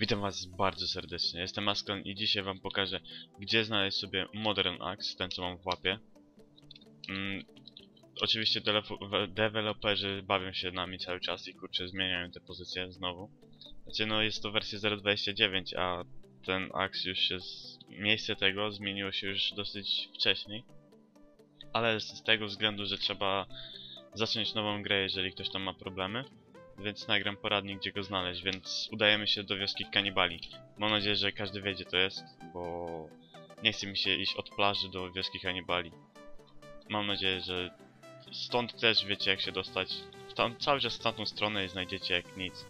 Witam was bardzo serdecznie, jestem Asklon i dzisiaj wam pokażę, gdzie znaleźć sobie Modern Axe, ten co mam w łapie. Mm, oczywiście deweloperzy bawią się nami cały czas i kurczę zmieniają te pozycje znowu. Znaczy no jest to wersja 0.29, a ten Axe już się, z... miejsce tego zmieniło się już dosyć wcześniej. Ale z tego względu, że trzeba zacząć nową grę, jeżeli ktoś tam ma problemy więc nagram poradnik, gdzie go znaleźć, więc udajemy się do wioski kanibali. Mam nadzieję, że każdy wie, gdzie to jest, bo nie chce mi się iść od plaży do wioski kanibali. Mam nadzieję, że stąd też wiecie, jak się dostać. Tam, cały czas w tamtą stronę znajdziecie jak nic.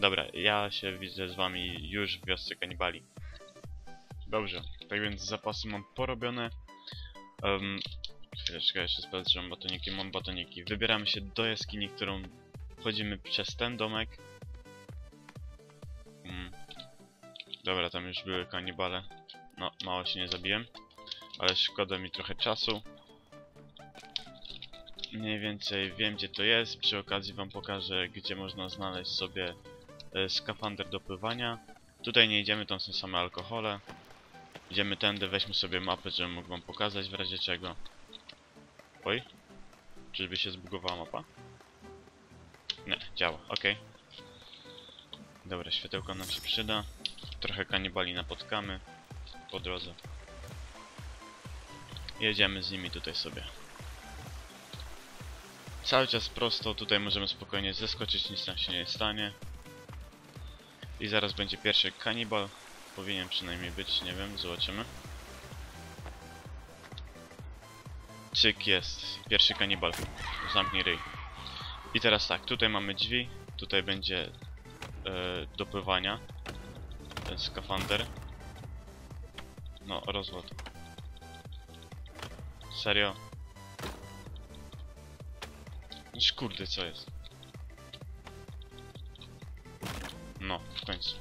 Dobra, ja się widzę z wami już w wiosce kanibali. Dobrze, tak więc zapasy mam porobione. Um, chwileczkę, jeszcze sprawdzę, czy mam batoniki. Mam batoniki. Wybieramy się do jaskini, którą Wchodzimy przez ten domek. Mm. Dobra, tam już były kanibale. No, mało się nie zabiłem. Ale szkoda mi trochę czasu. Mniej więcej wiem gdzie to jest. Przy okazji wam pokażę gdzie można znaleźć sobie e, skafander do pływania. Tutaj nie idziemy, tam są same alkohole. Idziemy tędy, weźmy sobie mapę, żebym mógł wam pokazać w razie czego. Oj. Czyżby się zbugowała mapa? Działa, ok. Dobra, światełko nam się przyda. Trochę kanibali napotkamy po drodze. Jedziemy z nimi tutaj sobie. Cały czas prosto, tutaj możemy spokojnie zeskoczyć, nic nam się nie stanie. I zaraz będzie pierwszy kanibal. Powinien przynajmniej być, nie wiem, zobaczymy. Czyk jest, pierwszy kanibal. Zamknij ryj. I teraz tak, tutaj mamy drzwi, tutaj będzie e, do pływania ten skafander. No, rozwód. Serio? Kurde, co jest? No, w końcu.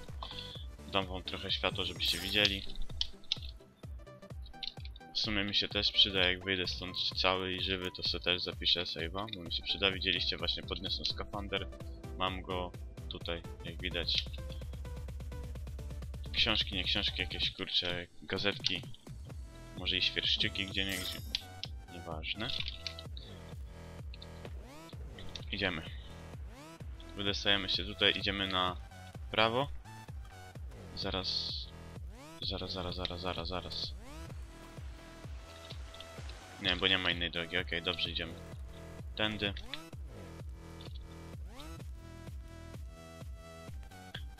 Dam wam trochę światła, żebyście widzieli. W sumie mi się też przyda, jak wyjdę stąd cały i żywy, to sobie też zapiszę save'a, bo mi się przyda. Widzieliście, właśnie podniosłem skafander. Mam go tutaj, jak widać. Książki, nie książki, jakieś kurcze gazetki. Może i świerszczyki gdzie nie gdzie. Nieważne. Idziemy. Wydostajemy się tutaj, idziemy na prawo. Zaraz... Zaraz, zaraz, zaraz, zaraz, zaraz. Nie, bo nie ma innej drogi. Okej, okay, dobrze, idziemy. Tędy.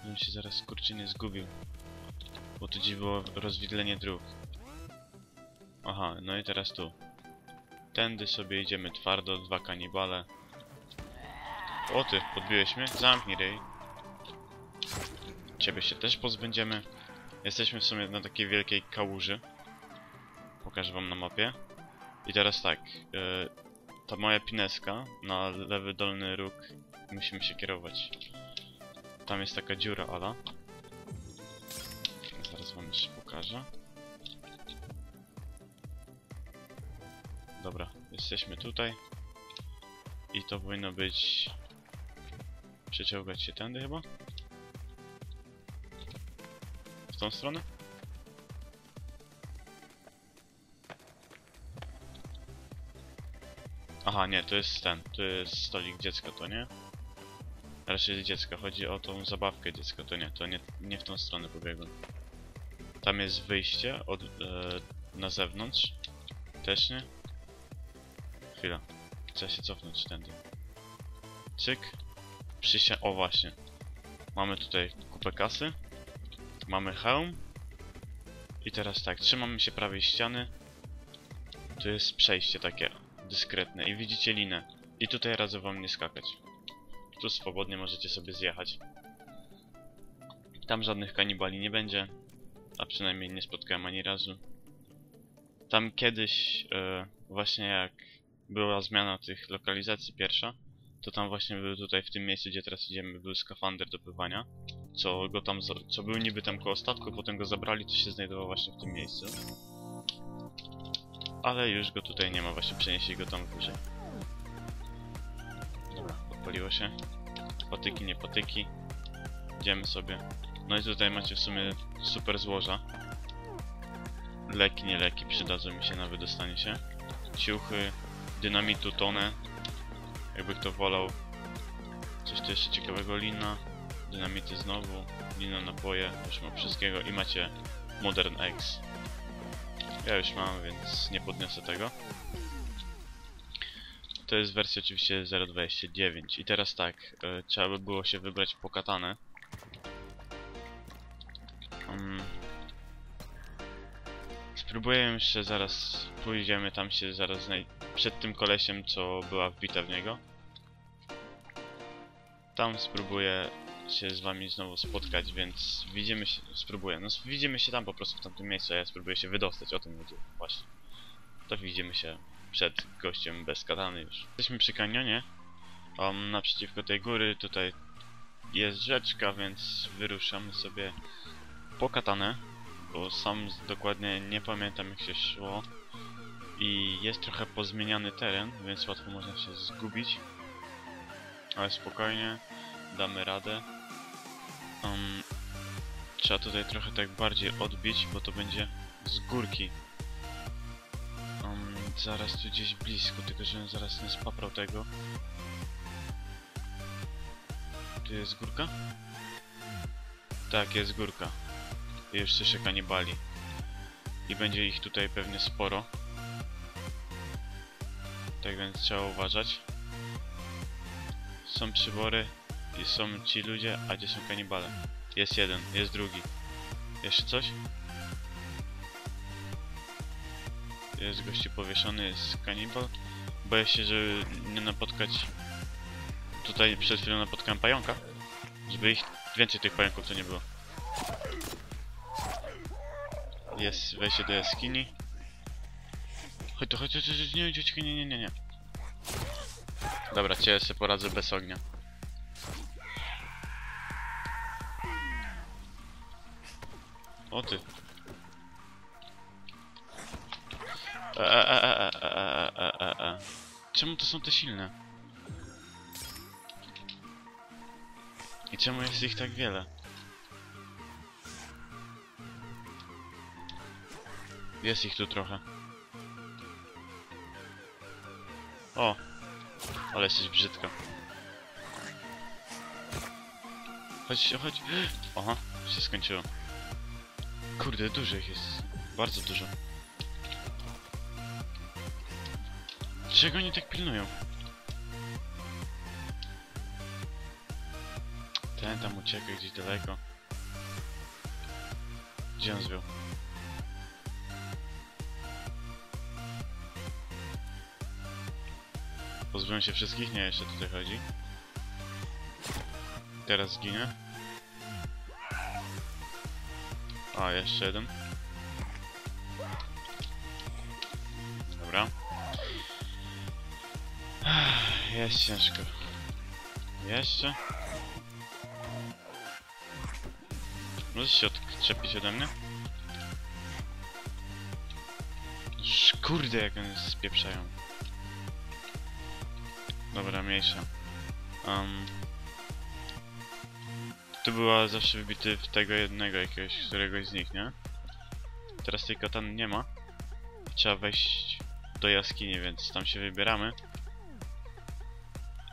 Bym się zaraz kurczę nie zgubił. Bo tu dziś było rozwidlenie dróg. Aha, no i teraz tu. Tędy sobie idziemy twardo, dwa kanibale. O ty, podbiłeś mnie? Zamknij ryj. Ciebie się też pozbędziemy. Jesteśmy w sumie na takiej wielkiej kałuży. Pokażę wam na mapie. I teraz tak, yy, ta moja pineska na lewy dolny róg musimy się kierować. Tam jest taka dziura ala. Zaraz wam jeszcze pokażę. Dobra, jesteśmy tutaj. I to powinno być... Przeciągać się tędy chyba? W tą stronę? Aha, nie, to jest ten, to jest stolik dziecka, to nie? Raczej dziecka, chodzi o tą zabawkę dziecka, to nie, to nie, nie w tą stronę pobiegłem. Tam jest wyjście od, e, na zewnątrz. Też nie? Chwila. Trzeba się cofnąć tędy. Cyk. Przysia... O właśnie. Mamy tutaj kupę kasy. Mamy hełm. I teraz tak, trzymamy się prawej ściany. Tu jest przejście takie dyskretne i widzicie linę. I tutaj radzę wam nie skakać. Tu swobodnie możecie sobie zjechać. Tam żadnych kanibali nie będzie. A przynajmniej nie spotkałem ani razu. Tam kiedyś, e, właśnie jak była zmiana tych lokalizacji pierwsza, to tam właśnie był tutaj w tym miejscu, gdzie teraz idziemy, był skafander do pływania. Co go tam, co był niby tam koło statku, potem go zabrali, to się znajdował właśnie w tym miejscu. Ale już go tutaj nie ma, właśnie przenieśli go tam wyżej. Dobra, odpaliło się. Patyki, nie patyki. Idziemy sobie. No i tutaj macie w sumie super złoża. Leki, nie leki, przydadzą mi się na wydostanie się. Ciuchy, dynamitu tonę. Jakby kto wolał. Coś tu jeszcze ciekawego, lina. Dynamity znowu, lina, napoje, już mam wszystkiego i macie Modern X. Ja już mam, więc nie podniosę tego. To jest wersja oczywiście 0.29 i teraz tak, e, trzeba by było się wybrać po katanę. Um, spróbuję jeszcze zaraz, pójdziemy tam się zaraz przed tym kolesiem, co była wbita w niego. Tam spróbuję się z wami znowu spotkać, więc widzimy się, spróbuję, no widzimy się tam po prostu w tamtym miejscu, a ja spróbuję się wydostać, o tym chodzi właśnie. To widzimy się przed gościem bez katany już. Jesteśmy przy kanionie, um, naprzeciwko tej góry, tutaj jest rzeczka, więc wyruszamy sobie po katanę, bo sam dokładnie nie pamiętam jak się szło i jest trochę pozmieniany teren, więc łatwo można się zgubić, ale spokojnie, damy radę. Um, trzeba tutaj trochę tak bardziej odbić, bo to będzie z górki. Um, zaraz tu gdzieś blisko, tylko żebym zaraz nie spaprał tego. Tu jest górka? Tak, jest górka. I już słyszę kanibali. I będzie ich tutaj pewnie sporo. Tak więc trzeba uważać. Są przybory i są ci ludzie, a gdzie są kanibale? Jest jeden, jest drugi. Jeszcze coś? Jest gościu powieszony, jest kanibal. Boję się, żeby nie napotkać... Tutaj przed chwilą napotkałem pająka. Żeby ich... Więcej tych pająków to nie było. Jest wejście do jaskini. Chodź tu, chodź, chodź, chodź, nie, nie, nie, nie, nie. Dobra, cię sobie poradzę bez ognia. O ty. E e, e, e, e. Czemu to są te silne? I czemu jest ich tak wiele? Jest ich tu trochę. O! Ale jesteś brzydka. Chodź, chodź. Oha, się skończyło. Kurde, dużo ich jest. Bardzo dużo. Czego oni tak pilnują? Ten tam ucieka gdzieś daleko. Gdzie on zwiał? Pozbyłem się wszystkich? Nie, jeszcze tutaj chodzi. Teraz zginę. A, jeszcze jeden. Dobra. Jest ciężko. Jeszcze? Możesz się odczepić ode mnie? Kurde, jak one spieprzają. Dobra, mniejsza. Um, tu była zawsze wybity w tego jednego jakiegoś, któregoś z nich, nie? Teraz tej katany nie ma. Trzeba wejść do jaskini, więc tam się wybieramy.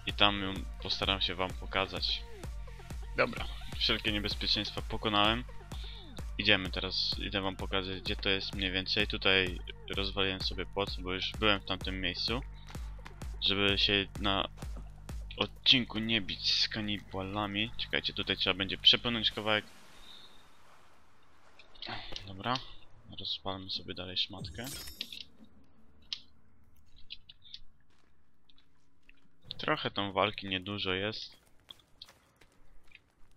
I tam ją postaram się wam pokazać. Dobra, wszelkie niebezpieczeństwa pokonałem. Idziemy teraz, idę wam pokazać gdzie to jest mniej więcej. Tutaj rozwaliłem sobie płoc, bo już byłem w tamtym miejscu. Żeby się na odcinku nie bić z kanibalami. Czekajcie, tutaj trzeba będzie przepłynąć kawałek. Dobra. Rozpalmy sobie dalej szmatkę. Trochę tam walki niedużo jest.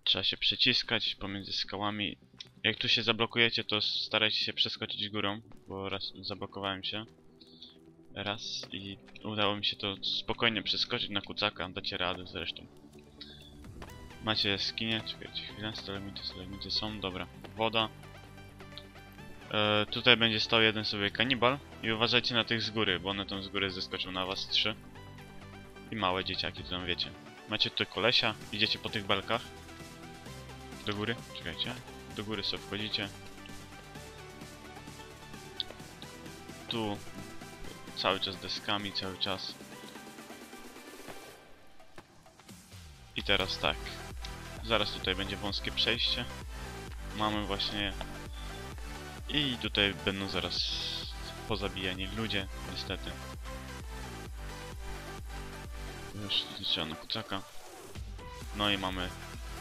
Trzeba się przyciskać pomiędzy skałami. Jak tu się zablokujecie, to starajcie się przeskoczyć górą, bo raz zablokowałem się. Raz i udało mi się to spokojnie przeskoczyć na kucaka, dacie radę zresztą. Macie jaskinie, czekajcie chwilę, stalagmity, stalagmity są, dobra. Woda. E, tutaj będzie stał jeden sobie kanibal i uważajcie na tych z góry, bo one tam z góry zeskoczą na was trzy. I małe dzieciaki, to tam wiecie. Macie tutaj kolesia, idziecie po tych belkach. do góry, czekajcie. Do góry sobie wchodzicie. Tu cały czas deskami, cały czas. I teraz tak. Zaraz tutaj będzie wąskie przejście. Mamy właśnie... I tutaj będą zaraz pozabijani ludzie, niestety. Już na kucaka. No i mamy...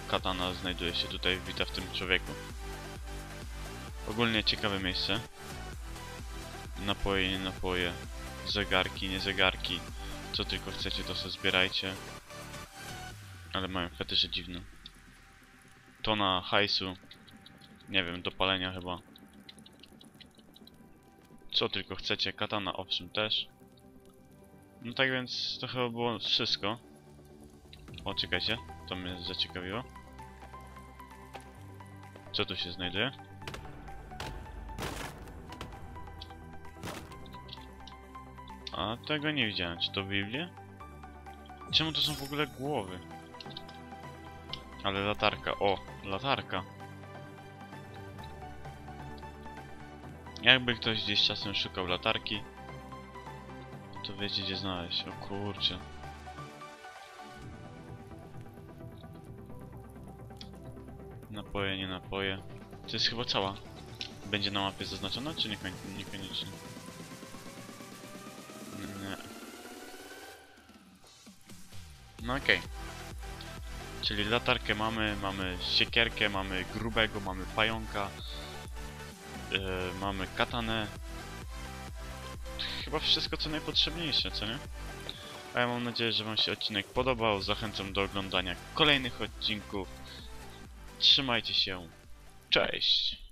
Katana znajduje się tutaj wbita w tym człowieku. Ogólnie ciekawe miejsce. Napoje, nie napoje. Zegarki, nie zegarki. Co tylko chcecie, to sobie zbierajcie. Ale mają fetysze dziwne. Tona hajsu. Nie wiem, do palenia chyba. Co tylko chcecie. Katana owszem też. No tak więc to chyba było wszystko. O, czekajcie. To mnie zaciekawiło. Co tu się znajduje? A tego nie widziałem. Czy to Biblia? Czemu to są w ogóle głowy? Ale latarka. O, latarka. Jakby ktoś gdzieś czasem szukał latarki, to wiecie gdzie znaleźć. O kurczę. Napoje, nie napoje. To jest chyba cała. Będzie na mapie zaznaczona, czy niekoniecznie? No okej. Czyli latarkę mamy, mamy siekierkę, mamy grubego, mamy pająka, yy, mamy katanę. Chyba wszystko co najpotrzebniejsze, co nie? A ja mam nadzieję, że wam się odcinek podobał. Zachęcam do oglądania kolejnych odcinków. Trzymajcie się. Cześć!